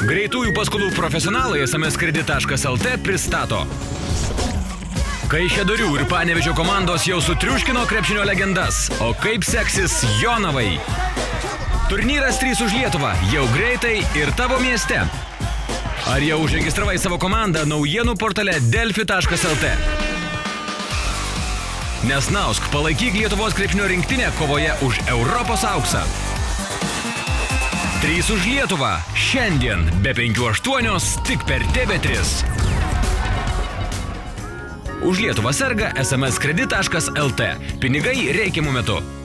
Greitųjų paskolų profesionalai smskredi.lt pristato. Kaišėdorių ir Panevežio komandos jau sutriuškino krepšinio legendas. O kaip seksis Jonavai? Turnyras 3 už Lietuvą jau greitai ir tavo mieste. Ar jau užregistravai savo komandą naujienų portale delfi.lt? Nesnausk, palaikyk Lietuvos krepšinio rinktinę kovoje už Europos auksą. 3 už Lietuvą. Šiandien be 5-8 tik per TV3. Už Lietuvą serga smskredi.lt. Pinigai reikiamų metu.